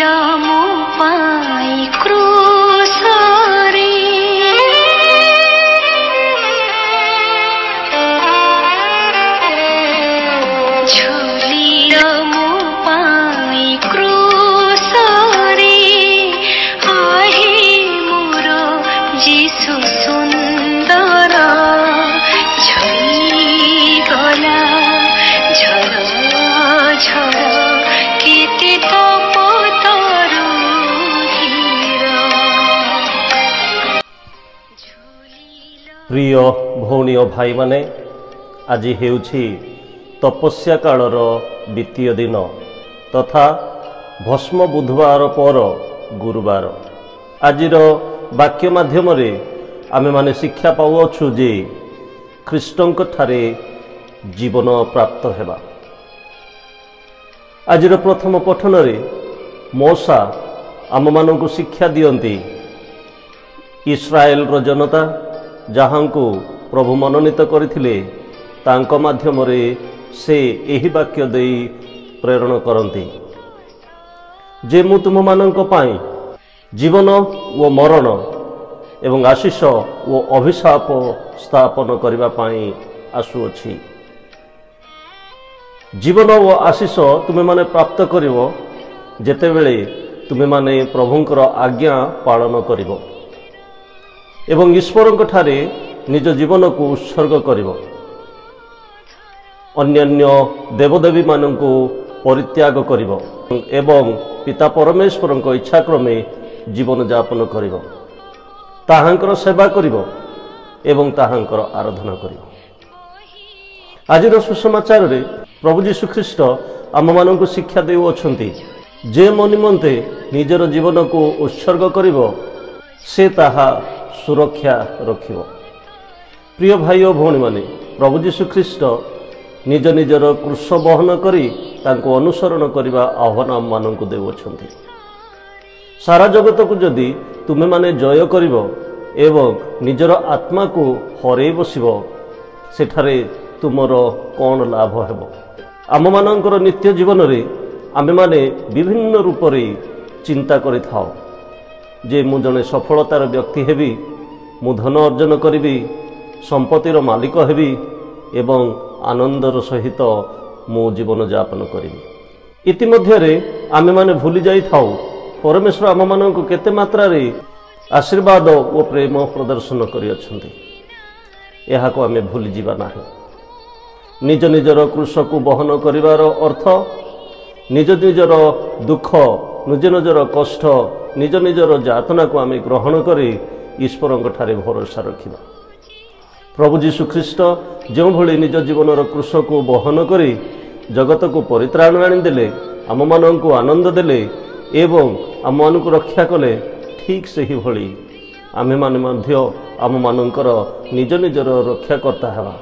ला ପ୍ରିୟ ଭଉଣୀ ଓ ଭାଇମାନେ ଆଜି ହେଉଛି ତପସ୍ୟା କାଳର ଦ୍ୱିତୀୟ ଦିନ ତଥା ଭସ୍ମ ବୁଧବାର ପର ଗୁରୁବାର। ଆଜିର ବାକ୍ୟ ମାଧ୍ୟମରେ ଆମେମାନେ ଶିକ୍ଷା ପାଉଅଛୁ ଯେ ଖ୍ରୀଷ୍ଟଙ୍କଠାରେ ଜୀବନ ପ୍ରାପ୍ତ ହେବା। ଆଜିର ପ୍ରଥମ ପଠନରେ ମୌସା ଆମମାନଙ୍କୁ ଶିକ୍ଷା ଦିଅନ୍ତି ଇସ୍ରାଏଲର ଜନତା ଯାହାଙ୍କୁ ପ୍ରଭୁ ମନୋନୀତ କରିଥିଲେ ତାଙ୍କ ମାଧ୍ୟମରେ ସେ ଏହି ବାକ୍ୟ ଦେଇ ପ୍ରେରଣ କରନ୍ତି। ଯେ ମୁଁ ତୁମମାନଙ୍କ ପାଇଁ ଜୀବନ ଓ ମରଣ ଏବଂ ଆଶିଷ ଓ ଅଭିଶାପ ସ୍ଥାପନ କରିବା ପାଇଁ ଆସୁଅଛି। ଜୀବନ ଓ ଆଶିଷ ତୁମେମାନେ ପ୍ରାପ୍ତ କରିବ ଯେତେବେଳେ ତୁମେମାନେ ପ୍ରଭୁଙ୍କର ଆଜ୍ଞା ପାଳନ କରିବ। ଏବଂ ଈଶ୍ୱରଙ୍କଠାରେ ନିଜ ଜୀବନକୁ ଉତ୍ସର୍ଗ କରିବ। ଅନ୍ୟାନ୍ୟ ଦେବଦେବୀମାନଙ୍କୁ ପରିତ୍ୟାଗ କରିବ ଏବଂ ପିତା ପରମେଶ୍ୱରଙ୍କ ଇଚ୍ଛାକ୍ରମେ ଜୀବନଯାପନ କରିବ। ତାହାଙ୍କର ସେବା କରିବ ଏବଂ ତାହାଙ୍କର ଆରାଧନା କରିବ। ଆଜିର ସୁସମାଚାରରେ ପ୍ରଭୁ ଯୀଶୁଖ୍ରୀଷ୍ଟ ଆମମାନଙ୍କୁ ଶିକ୍ଷା ଦେଉଅଛନ୍ତି ଯେ ମୋ ନିମନ୍ତେ ନିଜର ଜୀବନକୁ ଉତ୍ସର୍ଗ କରିବ ସେ ତାହା ସୁରକ୍ଷା ରଖିବ। ପ୍ରିୟ ଭାଇ ଓ ଭଉଣୀମାନେ ପ୍ରଭୁ ଯୀଶୁଖ୍ରୀଷ୍ଟ ନିଜ ନିଜର କୃଷ ବହନ କରି ତାଙ୍କୁ ଅନୁସରଣ କରିବା ଆହ୍ୱାନ ଆମମାନଙ୍କୁ ଦେଉଅଛନ୍ତି। ସାରା ଜଗତକୁ ଯଦି ତୁମେମାନେ ଜୟ କରିବ ଏବଂ ନିଜର ଆତ୍ମାକୁ ହରେଇ ବସିବ ସେଠାରେ ତୁମର କ'ଣ ଲାଭ ହେବ? ଆମମାନଙ୍କର ନିତ୍ୟ ଜୀବନରେ ଆମେମାନେ ବିଭିନ୍ନ ରୂପରେ ଚିନ୍ତା କରିଥାଉ। ଯେ ମୁଁ ଜଣେ ସଫଳତାର ବ୍ୟକ୍ତି ହେବି ମୁଁ ଧନ ଅର୍ଜନ କରିବି ସମ୍ପତ୍ତିର ମାଲିକ ହେବି ଏବଂ ଆନନ୍ଦର ସହିତ ମୁଁ ଜୀବନଯାପନ କରିବି। ଇତିମଧ୍ୟରେ ଆମେମାନେ ଭୁଲି ଯାଇଥାଉ ପରମେଶ୍ୱର ଆମମାନଙ୍କୁ କେତେ ମାତ୍ରାରେ ଆଶୀର୍ବାଦ ଓ ପ୍ରେମ ପ୍ରଦର୍ଶନ କରିଅଛନ୍ତି। ଏହାକୁ ଆମେ ଭୁଲିଯିବା ନାହିଁ। ନିଜ ନିଜର କୃଷକୁ ବହନ କରିବାର ଅର୍ଥ ନିଜ ନିଜର ଦୁଃଖ ନିଜ ନିଜର କଷ୍ଟ ନିଜ ନିଜର ଯାତନାକୁ ଆମେ ଗ୍ରହଣ କରି ଈଶ୍ୱରଙ୍କଠାରେ ଭରସା ରଖିବା। ପ୍ରଭୁ ଯୀଶୁଖ୍ରୀଷ୍ଟ ଯେଉଁଭଳି ନିଜ ଜୀବନର କୃଷକୁ ବହନ କରି ଜଗତକୁ ପରିତ୍ରାଣ ଆଣିଦେଲେ ଆମମାନଙ୍କୁ ଆନନ୍ଦ ଦେଲେ ଏବଂ ଆମମାନଙ୍କୁ ରକ୍ଷା କଲେ ଠିକ୍ ସେହିଭଳି ଆମେମାନେ ମଧ୍ୟ ଆମମାନଙ୍କର ନିଜ ନିଜର ରକ୍ଷାକର୍ତ୍ତା ହେବା।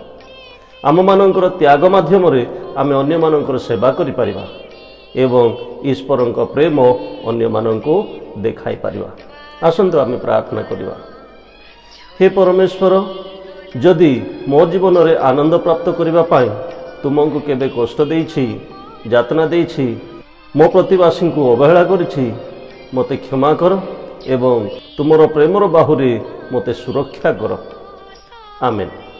ଆମମାନଙ୍କର ତ୍ୟାଗ ମାଧ୍ୟମରେ ଆମେ ଅନ୍ୟମାନଙ୍କର ସେବା କରିପାରିବା। ଏବଂ ଈଶ୍ୱରଙ୍କ ପ୍ରେମ ଅନ୍ୟମାନଙ୍କୁ ଦେଖାଇ ପାରିବା। ଆସନ୍ତୁ ଆମେ ପ୍ରାର୍ଥନା କରିବା। ହେ ପରମେଶ୍ୱର ଯଦି ମୋ ଜୀବନରେ ଆନନ୍ଦ ପ୍ରାପ୍ତ କରିବା ପାଇଁ ତୁମକୁ କେବେ କଷ୍ଟ ଦେଇଛି ଯାତନା ଦେଇଛି ମୋ ପ୍ରତିବାସୀଙ୍କୁ ଅବହେଳା କରିଛି ମୋତେ କ୍ଷମା କର ଏବଂ ତୁମର ପ୍ରେମର ବାହୁରେ ମୋତେ ସୁରକ୍ଷା କର। ଆମେନ୍।